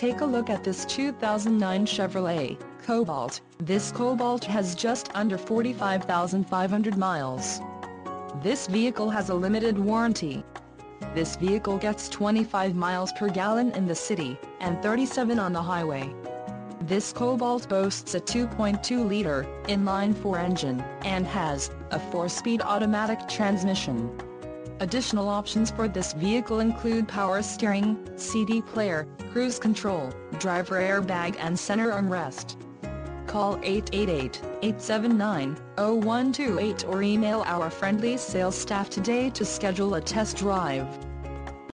Take a look at this 2009 Chevrolet Cobalt. This Cobalt has just under 45,500 miles. This vehicle has a limited warranty. This vehicle gets 25 miles per gallon in the city, and 37 on the highway. This Cobalt boasts a 2.2-liter, inline-four engine, and has, a 4-speed automatic transmission. Additional options for this vehicle include power steering, CD player, cruise control, driver airbag and center armrest. Call 888-879-0128 or email our friendly sales staff today to schedule a test drive.